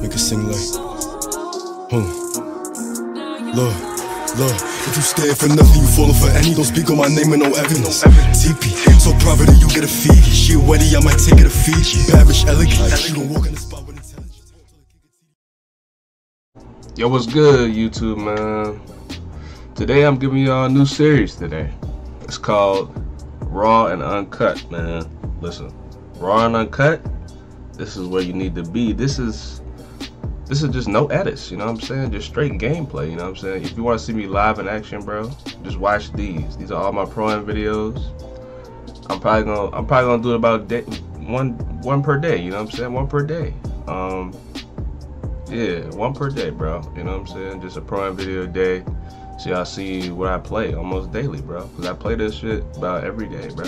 Niggas sing like, hmm. Look, look, if you stand for nothing, you falling for any. Don't speak on my name and no evidence. TP, so private you get a fee. She a wedding, I might take her to Fiji. Babish, elegant, she gon' walk in the spot with intelligence. Yo, what's good, YouTube, man? Today I'm giving y'all a new series today. It's called Raw and Uncut, man. Listen, Raw and Uncut, this is where you need to be. This is this is just no edits, you know what I'm saying? Just straight gameplay, you know what I'm saying? If you want to see me live in action, bro, just watch these. These are all my pro am videos. I'm probably gonna I'm probably gonna do about day, one one per day, you know what I'm saying? One per day. Um yeah, one per day, bro. You know what I'm saying? Just a prime video a day. So y'all see what I play almost daily, bro. Cause I play this shit about every day, bro.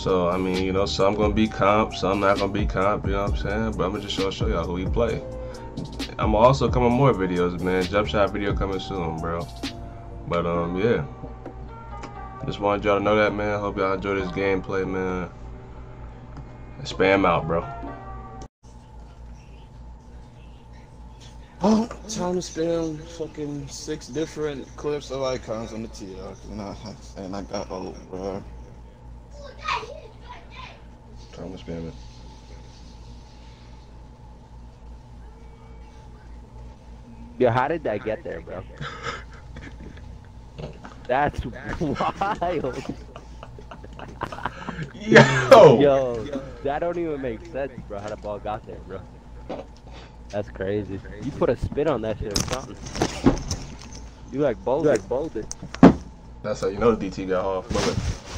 So I mean, you know, some gonna be comp, some not gonna be comp. You know what I'm saying? But I'm gonna just show show y'all who we play. I'm also coming more videos, man. Jump shot video coming soon, bro. But um, yeah. Just wanted y'all to know that, man. Hope y'all enjoy this gameplay, man. Spam out, bro. Oh, time to spam fucking six different clips of icons on the TL, and I and I got all bro. Time to spam. Yo, how did that get there, bro? That's wild. Yo! Yo, that don't even make sense, bro. How the ball got there, bro? That's crazy. You put a spin on that shit or something. You like bowled it. bowled it. That's how you know the DT got off.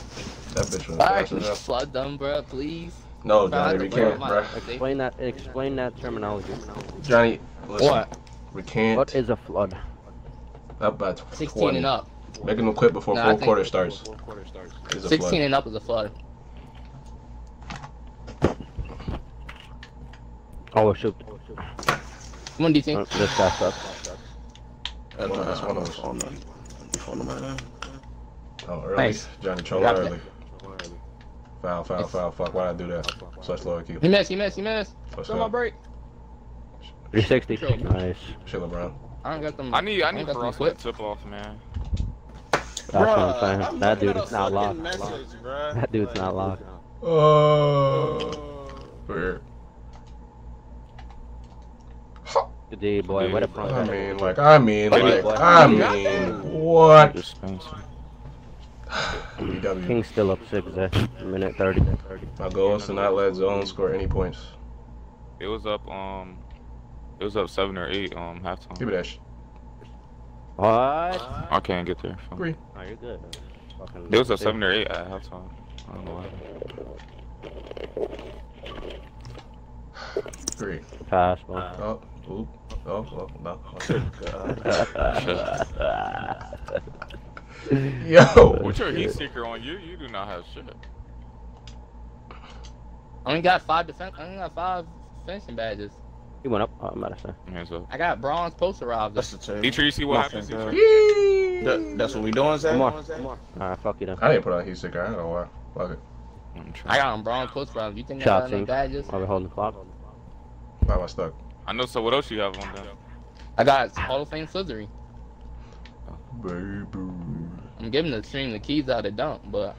Look at that bitch was Alright, fast can you flood them, bro, please? No, Johnny, we can't, my- bro. Explain that. Explain that terminology. Johnny, listen. What? We can't. What is a flood? Up by 16 20. and up. Making them quit before Nah, I full think- quarter starts. Is a 16 flood. and up is a flood. Oh shoot. Come on, DT. Oh, this guy sucks. That's Well, one of us. us. On the phone number. Oh, early. Nice. Johnny trolling Got early. Foul, foul, foul, fuck. Why'd I do that? Such low He IQ. missed, he missed, he missed. What's Throw my up? break. 360. Sure. Nice. Shit, LeBron. I don't got them. I need I don't need got them to tip off, man. That's what I'm saying. I'm that looking dude is not locked. Message, bruh. That dude's not locked. Uh, oh. Weird. Good D, boy. What a front. I mean, like, I mean, like, I mean, what? Just King's still up six there. Minute 30. My goal is to not let zone score any points. It was up um it was up seven or eight um halftime. Give me that shit. What? I can't get there. Fuck. Agree. Oh, you're good. Fucking It was up seven or eight at halftime. I don't know why. Three. Pass, bro. Oh, oop. Oh, oh, no. Yo. What's your heat seeker on you? You do not have shit. I only got five defense. I only got five fencing badges. He went up. Oh, I'm about to say. Hands up. I got bronze Posterizer. That's the table. Dietrich, you see what Nothing, happened? bro. Dietrich? That, that's what we doing, Zach? Come on. come on. Alright, fuck you then. I didn't put on heat seeker. I don't know why. Fuck it. I'm trying. I got them bronze Posterizer. You think I got any team. badges? While we're holding the clock. Why am I stuck? I know. So what else you have on there? I got Hall of Fame Slithery. Baby. I'm giving the stream the keys out of dunk, but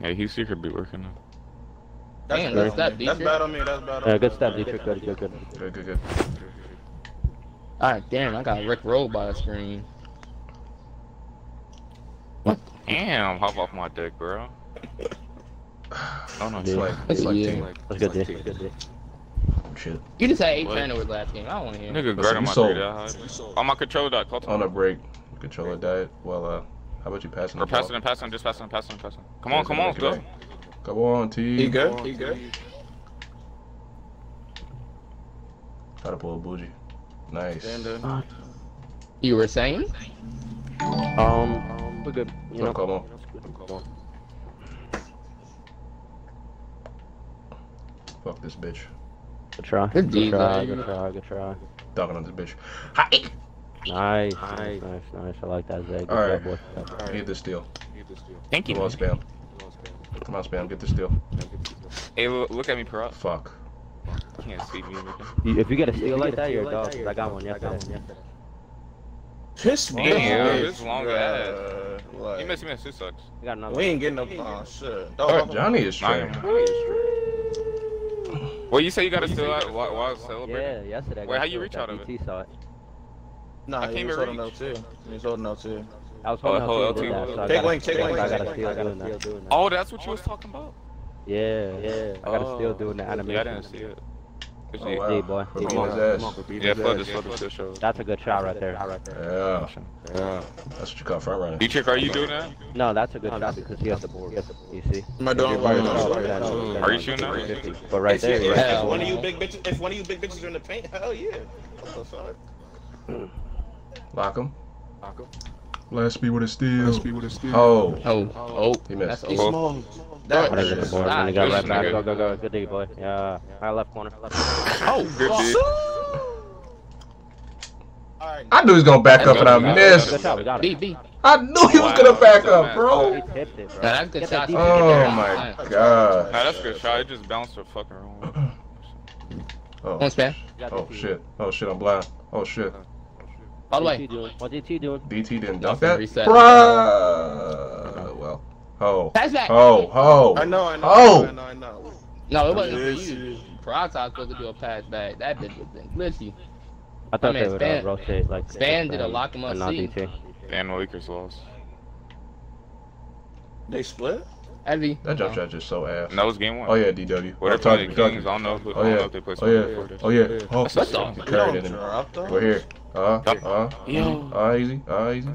Yeah, heat seeker be working. Now. That's Damn, bad that's on that, me. That's bad on me. That's bad on Yeah, me. good stuff, Dietrich. Good, good, good. Good, good, good. alright, damn, I got Rick rolled by the screen. What? Damn, hop off my dick, bro. Oh no, It's Yeah. like, it's like Yeah. team. That's good, D. Good D. Shit. You just had eight What? turnovers last game. I don't want to hear. nigga, Listen, guard you my sold. three that high. Oh my controller died. Call On a break. Controller diet. Well, uh, how about you passing Or the ball? passing and passing, just passing and passing and passing. Come on, come on, let's go. Come on, T. He good? He good? Try to pull a bougie. Nice. Stand. You were saying? Um, we're good. You know. come on. Come on. Fuck this bitch. Good try. Good Good try. though. Good try. Good try. Dogging on this bitch. Hi. Nice. Nice. Nice. Nice. I like that, Zay. Good Alright. job, boy. I need this steal. Thank you. Come on, spam. Come on, spam. Get this steal. Hey, look, look at me, Perot. Fuck. You can't see me. nigga. You- If you get a steal like that, you're a dog. 'cause I got one yesterday. Piss Damn, bitch, this long bruh. Like, You missed me. That shit sucks. I got another We ain't getting no. Oh shit. Oh, Oh, Johnny is straight. Well, you say you got a steal out while, while celebrating? Yeah, yesterday. Wait, how you reach out of it? BT saw it. Nah, I he was even holding reach. L2. He was holding L2. I was Oh, holding hold out to L2, do that, so I Take got link, take link, I got a link, steal take doing that. Oh, that's what you was talking about? Yeah, yeah. I got a steal Oh. doing the Yeah, I animation. didn't see it. Good Oh, shit. wow. D, boy. For D, beating boy. his ass. Yeah, flood this, flood this, this show. That's a good shot right there. Yeah. Yeah. That's what you call front running. D-Trick, are you doing that? No, that's a good shot because he has the board. You see? Am I doing right? knows Right. that. Are you shooting that? But right there, If, yeah. if one of you big bitches, if one of you big bitches are in the paint, hell yeah. What the fuck? Lock him. Last me with a steal. Last me with a steal. Oh. Oh, oh, oh He missed. That's Oh. over. That What is it, the board? Stop. And right This back. Go, go, go. Good D, boy. Yeah. My left corner. Oh, Good fuck. shit. I knew he was gonna back up and I missed. shot. We got B, it. B. I knew he was gonna back up, bro. He tipped it, bro. Nah, that's good shot. Oh my god. Nah, that's a good shot. It just bounced the fucking wrong. Oh, One spam. Oh shit. Oh shit, I'm blind. Oh shit. All the way. DT doing? What DT doing? DT didn't Y'all dunk that? reset. Bruh. Well. Oh. Pass back. Oh, oh. I know, I know, Oh. I know, I know. No, it wasn't for you. Prata was supposed to do a pass back. That bitch was been glitchy. I thought I mean, they would uh, Span- rotate like. Span did a lock 'em up but not C. DT. And Lakers lost. They split? Heavy. That jump shot just so ass. And that was game one. Oh yeah, DW. What Oh, if talk the to me, talk to Kings? me. I don't know. Who, I Oh don't know yeah. if they play Oh something yeah. before this. Oh yeah. Oh, That's what's up. he You carried it in. We're here. Uh, uh, Yo. uh, easy, uh, easy.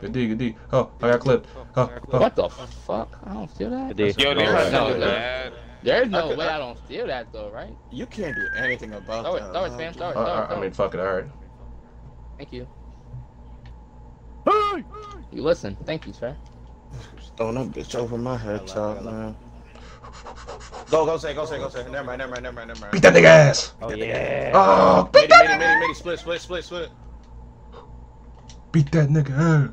Good D, good D. Oh, I got clipped. Oh, oh. What the fuck? I don't feel that. Yo, they Oh, no, no no. bad. There's no I way I- I don't steal that though, right? You can't do anything about Throw it, that. throw it, huh? Spam, throw it, Uh, throw it, I, I mean, fuck it. All right. Thank you. You listen. Thank you, sir. Throwing that bitch over my head, top, man. Go, go, say, go, say, go, say. Never mind, never mind, never mind, never mind. Beat that nigga ass. Oh yeah. Oh, beat Midi, that. midi, midi, midi, split, split, split, split. Beat that nigga ass.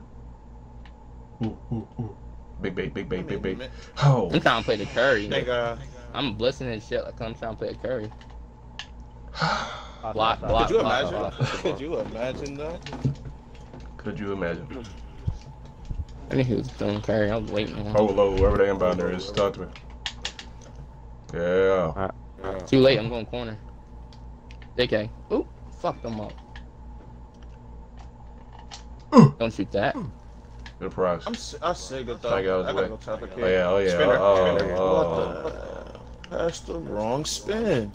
Ooh, ooh, ooh. Big bait, big bait, big bait. Oh. I'm trying to play the Curry. Nigga, I'm blitzing and shit like I'm trying to play the Curry. Block, Block, could you block, imagine? block, block. Could you imagine that? Could you imagine? I think he was doing Curry. I was waiting. on him. Oh, low, wherever the inbounder is. Talk to me. Yeah. Uh, Too late. I'm going corner. JK. Oop. Fuck them up. Ooh. Don't shoot that. Good prize. I'm, s- I sick of that. Thank I was I gotta away. go top of Oh yeah, oh yeah. Spinner, Oh, spinner. oh. What the? That's the wrong spin.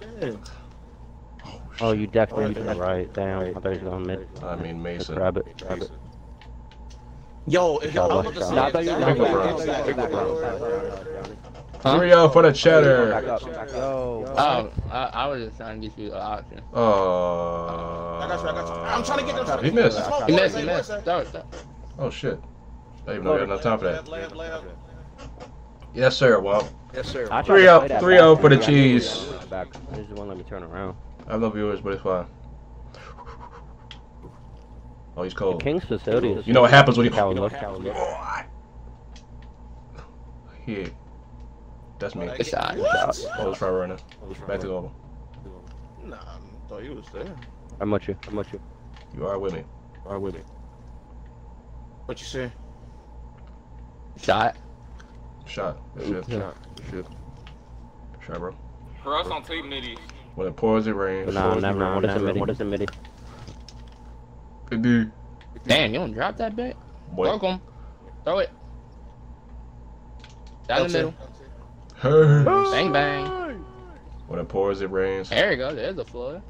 Oh, you definitely to right. Damn. I thought he was going mid. I mean, Just Mason. grab it. Grab. Yo, if y'all Shot, look at the shot. same- No, I thought you Yeah, were Big yeah, LeBron. yeah, Big yeah, LeBron. yeah. Huh? Three up for the cheddar. up. Back up. Yo. Oh, I, I was just trying to get you an option. Oh. I got you, I got you. I'm trying to get them. He missed. He missed. He missed. Throw it. Throw it. Oh shit. I didn't even know we had enough time for that. Yes, sir. Well, Yes, sir. I Three to up, three oh back, for the but he got cheese. me Back. He just won't let me turn around. I love viewers, but it's fine. Oh, he's cold. King's facility is. You know what happens when you. Cali look. Cali look. Here. That's me. Good shot. What? Oh, it's right running. Oh, Back to normal. Nah, I thought you was there. I'm with you. I'm with you. You are with me. Are with me. What you say? Shot. Shot. Good shit. Yeah. Shit. Shot, bro. For us on tape nitty. When it pours, it rains. Nah, never. What is the midi? What is the midi? Good dude. Damn, you don't drop that bit? Boy. Welcome. Throw it. Down the middle. Hey. Bang bang. When it pours, it rains. There you go. There's a flood.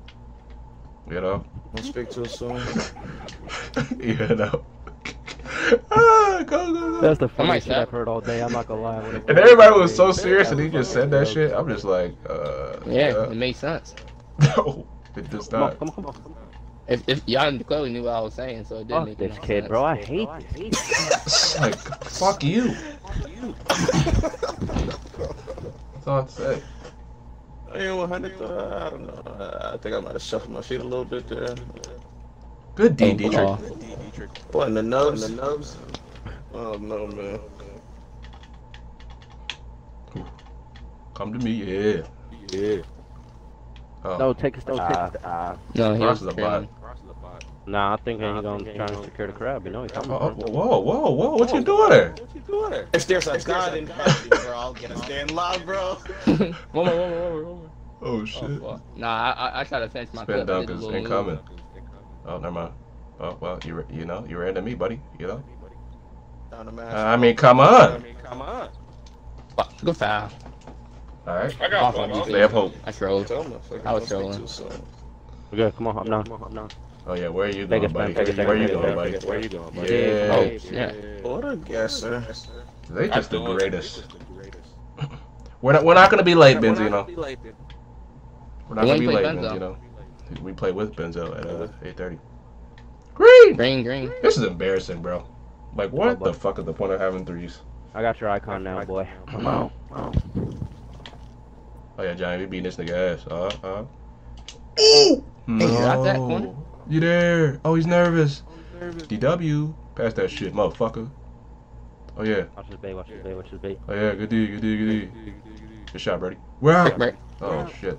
You know? Don't speak too soon. you know? ah, go, go, go. That's the funniest shit. I've heard all day. I'm not gonna lie. When it- And everybody was so serious and he just said that shit. I'm just like, uh. Yeah, it makes sense. No, it does Come not. come on, come on. come on. If, if y'all clearly knew what I was saying, so it didn't Fuck make this no kid, sense. bro. I hate this. Like, fuck you. That's all I have to say. I ain't 100 though. I don't know. Uh, I think I might have shuffled my feet a little bit there. Good D, Oh, Dietrich. uh, What in the nubs? the nubs? Oh no, man. Come to me, yeah. Yeah. Oh, No, take a step. Ah, No, he Cross was is a trailing. Nah, I think he's gonna try and secure the crab. You know he's coming. oh, oh, whoa, whoa, whoa! What you doing there? What you doing there? If there's a god in heaven, bro, I'll get a stand loud, bro. One more, one more, one more, one more. Oh Oh, shit! fuck. Nah, I, I, I tried to finish my Spin clip. I dunk did a is incoming. Oh, never mind. Oh well, you re- you know you ran to me, buddy. You know. I mean, come on. I mean, come on. Fuck, good foul. All right. I got Off one. on They have hope. I trolled. Tell motherfucker, I was don't speak trolling. too soon. We're good. Come on, I'm down. I'm down. Oh yeah, where are you going, a buddy? spin. Take a you going, second. buddy? Where are you going, buddy? Yeah. Oh, snap. What a guesser. They just the I do it. greatest. We're not we're not gonna be late, Benz. You know. We're not gonna be late, Benzo. You know. We play with Benzo at uh, eight thirty. Green. Green, green. This is embarrassing, bro. Like, what boy. the fuck is the point of having threes? I got your icon now, boy. Come on. Oh yeah, Johnny, we beating this nigga ass. Uh, uh. Ooh! Hey, you got that corner? You there? Oh, he's nervous. DW, pass that shit, motherfucker. Oh yeah, Watch this bait. Watch this bait. Watch this bait. oh yeah, good D, good D, good D. Good shot, Brady. Where? Break, break. Oh shit.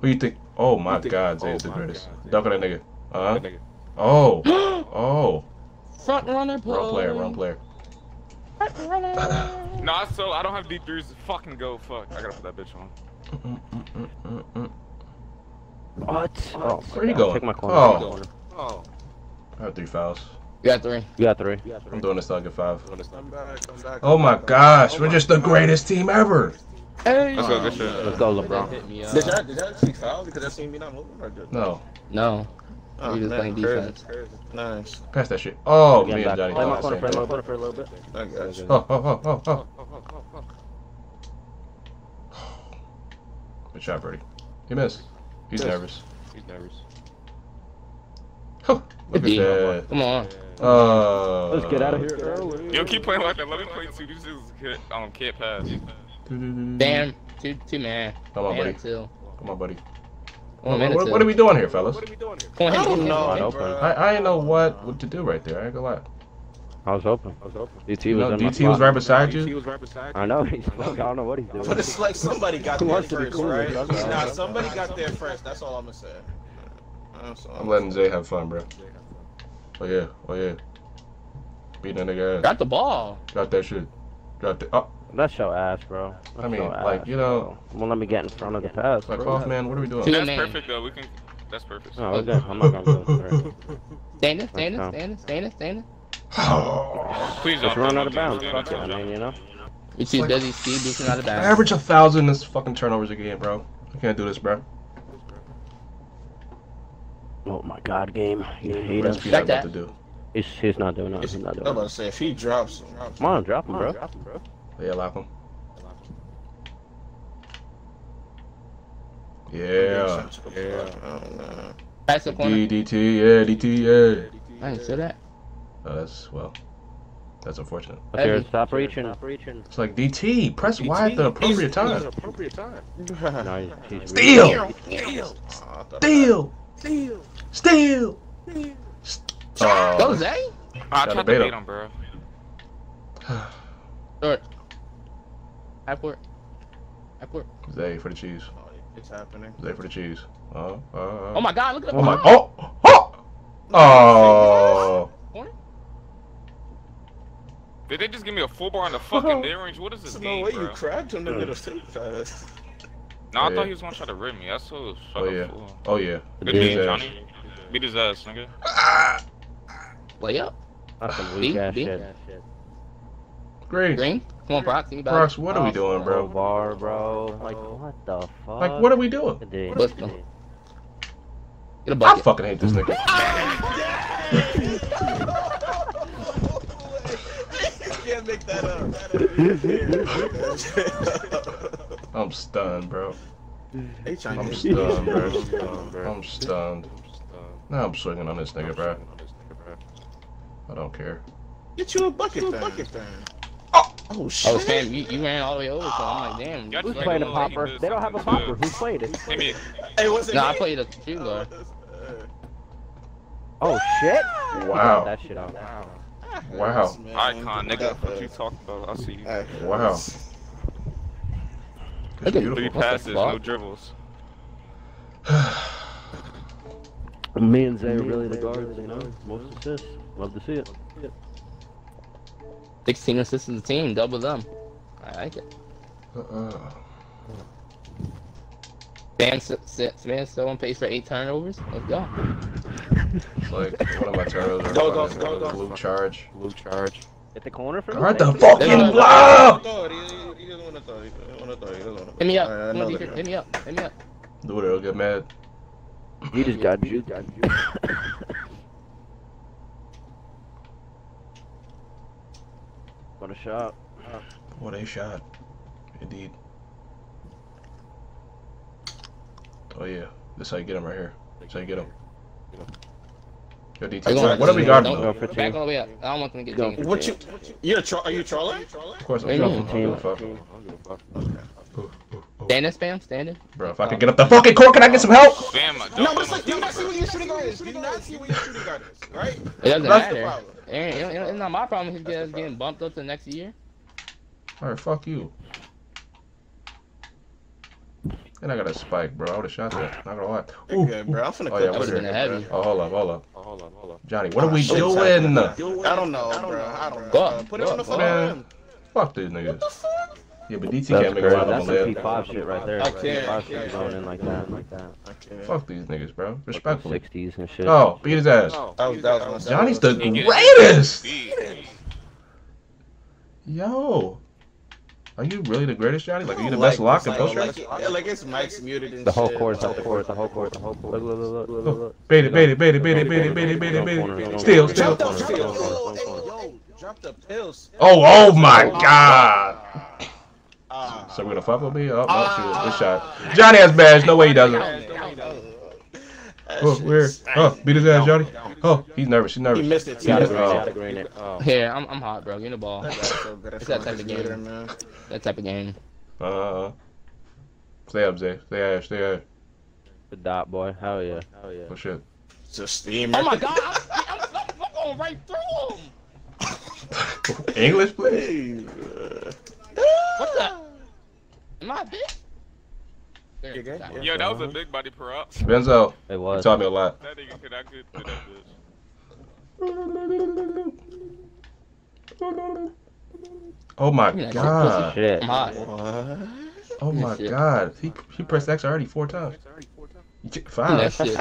Who you think? Oh my God, Zay is the greatest. Dunk on that nigga. Uh huh. Oh. Oh. Front runner, pull. Wrong player. Wrong player. Front runner. Nah, so I don't have deep threes. Fucking go. Fuck. I gotta put that bitch on. What? Oh, Where you God. going? Take my corner. Oh. take my corner. Oh. I have three fouls. You got three. You got three. I'm doing this till I get five. Come back, come back. Oh my gosh, oh we're just the greatest team ever. Hey. Let's go. Good shit. Let's go, LeBron. Hit me up. Did y'all, did y'all actually foul? Because that seen me not moving or did No, No. Oh, We just playing defense. crazy. Nice. pass that shit. Oh, Again, me and back. Johnny. Play my thought corner the for a little bit. For a little bit. I got you. Oh, oh, oh, oh, oh. Good shot, Brady. He missed. He's nervous. He's nervous. Huh, Look at D. that. Come on. Uh, Let's get out of here early. Yo, keep playing like that. Let me play two. These is kid. Um, can't pass. Damn. Two, two man. Come on, man buddy. Two. Come on, buddy. One What, what, what are we doing here, fellas? Come on, hit I me, hit don't me. know. Wide open. bro. I, I didn't know what, what to do right there. I ain't gonna lie. I was hoping. I was hoping. DT You was know, in my DT was spot. right beside you. I know. He's fuck. I don't know what he's doing. But it's like somebody got Who there wants first, cool right? That's all. Nah, somebody got there first. That's all I'm gonna say. That's all I'm letting Zay have fun, bro. Oh yeah, oh yeah. Beating that nigga ass. Got the ball. Got that shit. Got that. Oh, That's your ass, bro. That's I mean, your like, ass, you know- bro. Won't let me get in front of the pass. like bro. Hoffman, what are we doing? That's man. perfect though. We can. That's perfect. No, we're. I'm not gonna do it. Standing, standing, Let's go. standing, standing, standing. Oh. Please Just don't. run out of bounds. Fuck it. Don't I mean, you know. You too Like- busy, Steve, boosting out of I bounds. average a thousand this fucking turnovers a game, bro. I can't do this, bro. Oh my God, game. You hate What's us. Pete Check about that. to do? He's, he's not doing it. He's not doing it. I'm about to say if he drops, Come on, drop him, bro. Oh, yeah, lock him. Yeah. yeah. Pass the corner. DDT, yeah, DT, yeah. I didn't see that. Oh, that's well. That's unfortunate. What's yours? Heavy. Stop reaching. Stop reaching. It's like DT. Press Y at the appropriate time. No, he's, he's Steal! Oh, Steal! Steal! Go, Oh, Zay. I Gotta tried to bait bait him. him, bro. Short. Half court. Half court. Zay for the cheese. Oh, it's happening. Zay for the cheese. Oh, oh, oh, Oh my God! Look at the Oh my. ball. Oh! Oh! Oh! Corner. Did they just give me a full bar on the fucking oh. mid range? What is this There's no way bro? you cracked him to get a hmm. fake pass. No, I Yeah. thought he was gonna try to rip me. That's so Oh yeah. fool. Oh yeah. Good Beat game, his ass. Johnny. Beat his ass, nigga. Layup. That's some B, weak ass B. shit. Great. Green. Come on, Brock. See me back. Brox, what are we doing, Bro, bro? bar, bro. Like, oh. what the fuck? Like, what are we doing? Dude. Let's go. Get a I bucket. fucking hate this nigga. make that up. I'm stunned, bro. I'm stunned, bro. I'm stunned. Now I'm swinging on this nigga, bro. I don't care. get you a bucket then. Bucket then. Oh. Oh shit. Oh, Sam, you, you ran all the way over, so I'm like, damn. Got you- Who's playing a Like, popper? They don't have a popper. good. Who's playing it? Give. Hey, was it Nah, I played a shooting oh, guard. Uh, oh shit! Wow. That shit on. Wow. Icon, nigga. What you talking about? I see you. Wow. It's Look beautiful. Three passes, no dribbles. Me and Zay are really the guards, you know? Most assists. Love to see it. 16 assists in the team, double them. I like it. Uh-uh. Span, Span still on pace for eight turnovers. Let's go. Like one of my turtles. Go, go, fucking go, go. Blue charge. Blue charge. Hit the corner for me. Guard the thank you. fucking There's block! Hit me up. Come hit me up. Hit me up. Do it, he'll get mad. He just got juked. What a shot. What a shot. Indeed. Oh yeah. This how you get him right here. This how you get him. Yo, DT, Are what are we guarding though? for back all the way up. I don't want them to get Go taken. for What you? You're tro- are you trolling? Of course, I'm What do you dropping. mean? I don't give a fuck. Ooh, ooh, ooh. Standing, spam, standing. Bro, if I could get up the fucking court, can I get some help? Spam, No, but it's like, do you not see where your shooting guard is? Do you not see where your shooting guard is? Right? It doesn't That's the matter. problem. It ain't- it it's not my problem if he's getting, getting bumped up to next year. Alright, fuck you. And I got a spike, bro. I would have shot that. Not gonna lie. You're Ooh, good, bro. I'm finna Oh, cook yeah, this we're That good. was heavy. Oh, hold up, hold up. Oh, hold on, hold on. Johnny, what are oh, we Shit, doing? I don't know, bro. I don't know. Go up, Put it on the up, phone. Fuck these niggas. Yeah, but DT That's can't make a crazy. run That's on some them. P5 shit right there. I can't. P5 shit going in like that, like that. Okay. Fuck these niggas, bro. Respectfully. 60s and shit. Oh, beat his ass. Oh, That was, that was my Johnny's the he get- greatest! Speed. Yo. Are you really the greatest, Johnny? Like, are you the Like, best lock in like, post like, yeah, like it's Mike's muted and The whole shit. court, the whole court, the whole court, the whole court. Look, look, look, look, look, look. Bait it, bait it, bait it, bait it, bait it, bait it, bait it, bait it. corner, Steal, steal. Drop the pills. corner, Yo, corner, hey, corner. yo, drop the pills. Oh, oh my god. Ah. So we're gonna fuck with me? Oh, oh shit. Good shot. Johnny has badge. No way he doesn't. Oh, weird. Oh, beat his ass, Johnny. Oh, he's nervous. He's nervous. He missed it. He Gotta green Oh. gotta green it. Here, I'm, I'm hot, bro. Give me the ball. That so It's that type of game. man. That type of game. Uh, stay up, Zay. Stay ass. Stay ass. The dot, boy. Hell yeah. Hell yeah. Oh shit. Just steamer. Oh my god! I'm, I'm, I'm going right through him! English, please. What the? Am I big? There, You good? Yeah. Yo, that was a big body props. Benzo, It you was. taught me a lot. That nigga could I could do that bitch. Oh my Yeah, god. Shit. What? Oh my Shit. god. He he pressed X already four times. That Five. shit.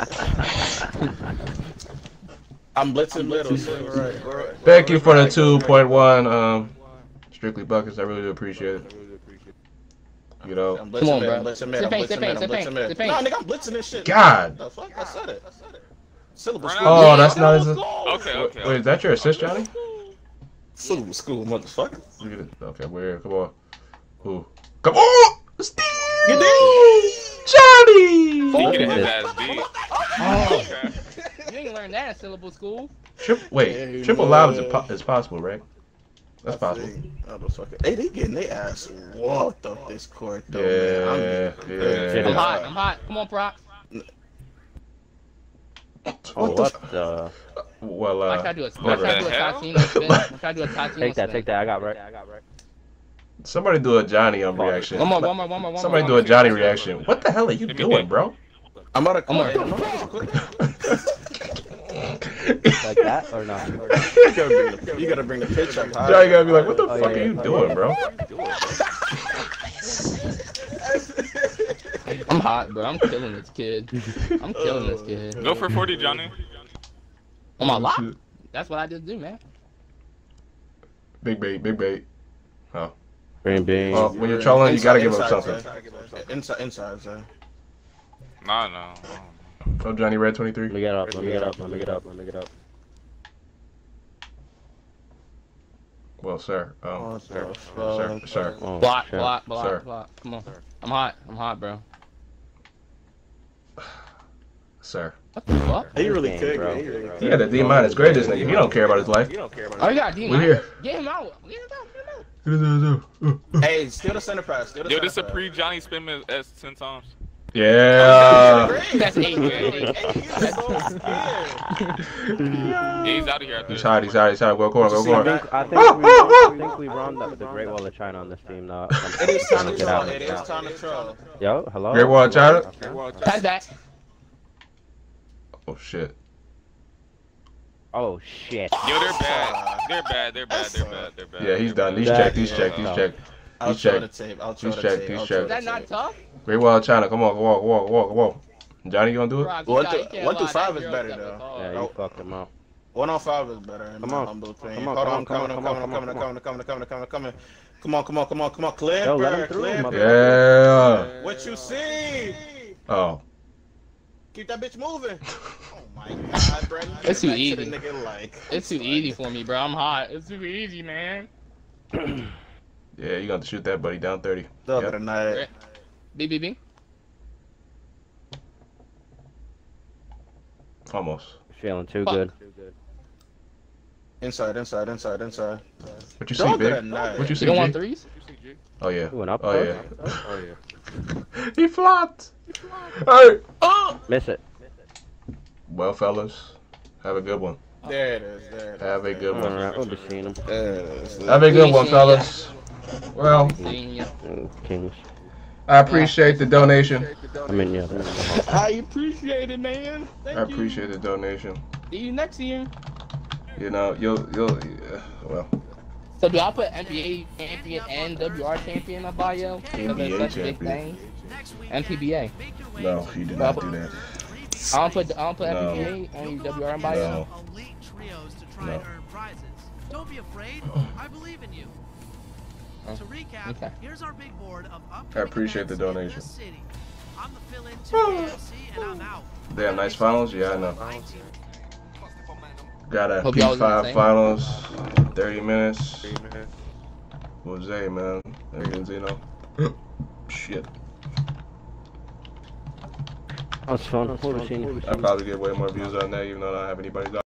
I'm blitzing middle. So right. We're- Thank you for the 2.1 um strictly buckets. I really do appreciate it. You know. I'm blitzing Come on, bro. I'm blitzing mid, Sit I'm blitzing sit mid, paint, I'm blitzing paint, mid. sit paint. Nah, nigga, I'm blitzing this shit. God. The fuck? I said it. I said it. Syllable school. Oh, that's not his. Okay, okay. Wait, is that your assist, Johnny? Syllable school, motherfucker. Look at it. Okay, weird. Come on. Ooh. Come on! Steve! You Johnny! He getting his Yes. ass beat. Oh, Okay. you ain't learned that in syllable school. Trip, wait, triple lob is, po- is possible, right? That's possible. Motherfucker. Hey, they getting their ass walked up this court, though, Yeah, man. yeah. I'm hot. I'm hot. Come on, Proc. Oh, What the? Well, I uh, tried to do a, I never. tried to do a hell? Tatino spin. I tried to do a Tatino Take that, spin. take that. I got right. I got right. somebody do a Johnny um, reaction. One more, one more, one more, one Somebody more. do a Johnny reaction. What the hell are you doing, bro? I'm about to Come on. come on. Like that or not? You gotta bring the, you gotta bring the pitch up high. Johnny gotta be like, what the Oh, fuck yeah, are you yeah. doing, bro? I'm hot, bro. I'm killing this kid. I'm killing this kid. Go for 40, Johnny. On my lock? That's what I just do, man. Big bait, big bait. Oh. Green bean. Oh, when you're trolling, you gotta give up something. Inside, inside, sir. Nah, no. Oh, Johnny Red 23. Let me get up. Let me get up. Let me get up. Let me get up. Well, sir. Um, What sir, the sir, fuck? sir. Oh, Block, shit. block, block, Sir. block. Come on. I'm hot. I'm hot, bro. Sir. What the fuck? He really Game, could, bro. He really He had a D minus grade, this nigga. He don't care about his life. You don't care about. Oh, you got D. We're here. Get him out. Get him out. Get him out. Hey, still the center pass. Still the Yo, center this a pre Johnny spin me as 10 times. Yeah. That's eight, he's. Yeah, he's out of here. He's hot. He's hot. He's hot. Go corner. Go I corner. think, I think, ah, we, ah, ah. I think we run the, the Great Wall of China on this team now. It is time to Get troll. out. It is time to troll. Yo, hello. Great Wall of China? Okay. Pass that. Oh shit. Oh shit. Yo, they're bad. They're bad. They're bad. They're bad. They're bad. Yeah, he's done. He's checked. He's checked. He's checked. I'll He's show checked. the tape. I'll show He's the checked. tape. He's I'll show checked. Is that not tape. tough? Great Wall of China. Come on. Walk. Walk. Walk. Walk. Johnny, you gonna do it? Rock, One you through- one through five that is girl better, though. is hard. Yeah, Oh. you fucked him up. One on five is better. In Come my on. humble opinion. Come on, Hold come on, come on, coming, come on, coming, come on, coming, come on, coming, coming, coming, coming, coming. Come on, come on, come on, come on, Clipper, Yo, let him through, Clipper. mother- Yeah. What you see? Oh. Keep that bitch moving. Oh my god, Brandon. It's too Back to easy. the nigga like. It's too easy for me, bro. I'm hot. It's too easy, man. Yeah, you got to shoot that, buddy. Down 30. The other Yep. night. BBB. Almost. Feeling too Fuck. good. Inside, inside, inside, inside. What you see, big? What you see, You don't want threes? Oh yeah. You went up Oh yeah. Oh yeah. he flopped. Hey. Oh! Miss it. Well, fellas, have a good one. There it is. There it is. Have a good one. Alright, we'll be seeing him. There it is. Have a good one, fellas. Well, Seeing ya. Kings. I appreciate the donation. I mean, yeah. I appreciate it, man. Thank I you. appreciate the donation. See you next year. You know, you'll you'll uh, well. So do I put NBA champion and WR champion in my bio? NBA that's such a big champion. thing. MPBA. No, you did not do that. I don't put I don't put No. MPBA only WR in bio. No. elite trios to try No. and earn prizes. Don't be afraid. I believe in you. Oh, To recap, okay. here's our big board of I appreciate the donation. this. I'm the fill-in to AOC, and I'm out. They have nice finals. Yeah, I know. Got a Hope y'all was in the P5 finals. 30 minutes. Jose, man. Everything's, you know. Shit. That fun. We'll be seeing you. I probably get way more views on that, even though I don't have anybody.